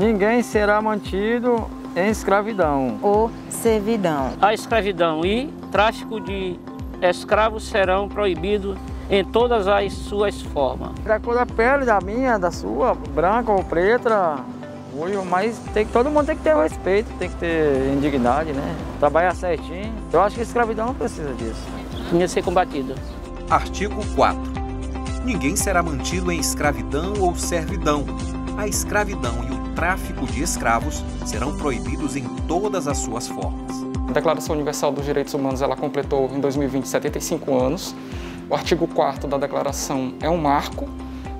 ninguém será mantido em escravidão ou servidão. A escravidão e tráfico de escravos serão proibidos em todas as suas formas. Da cor da pele, da minha, da sua, branca ou preta, mas tem, todo mundo tem que ter respeito, tem que ter indignidade, né? Trabalhar certinho. Eu acho que a escravidão não precisa disso. Tinha que ser combatido. Artigo 4. Ninguém será mantido em escravidão ou servidão. A escravidão e o tráfico de escravos serão proibidos em todas as suas formas. A Declaração Universal dos Direitos Humanos ela completou em 2020 75 anos. O artigo 4 da declaração é um marco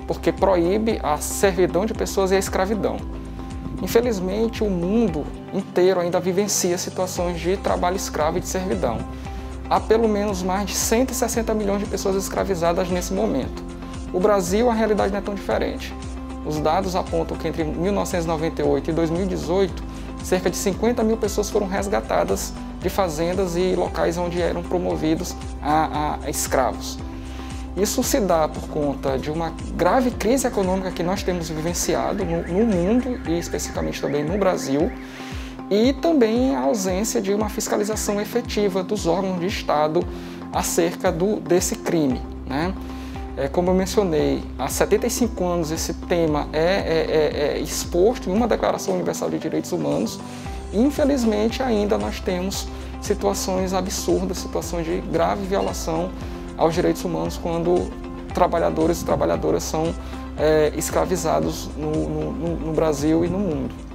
porque proíbe a servidão de pessoas e a escravidão. Infelizmente, o mundo inteiro ainda vivencia situações de trabalho escravo e de servidão. Há pelo menos mais de 160 milhões de pessoas escravizadas nesse momento. O Brasil, a realidade não é tão diferente. Os dados apontam que entre 1998 e 2018, cerca de 50 mil pessoas foram resgatadas de fazendas e locais onde eram promovidos a, a, a escravos. Isso se dá por conta de uma grave crise econômica que nós temos vivenciado no, no mundo e especificamente também no Brasil, e também a ausência de uma fiscalização efetiva dos órgãos de Estado acerca do, desse crime. Né? É, como eu mencionei, há 75 anos esse tema é, é, é, é exposto em uma Declaração Universal de Direitos Humanos. Infelizmente, ainda nós temos situações absurdas, situações de grave violação aos direitos humanos quando trabalhadores e trabalhadoras são é, escravizados no, no, no Brasil e no mundo.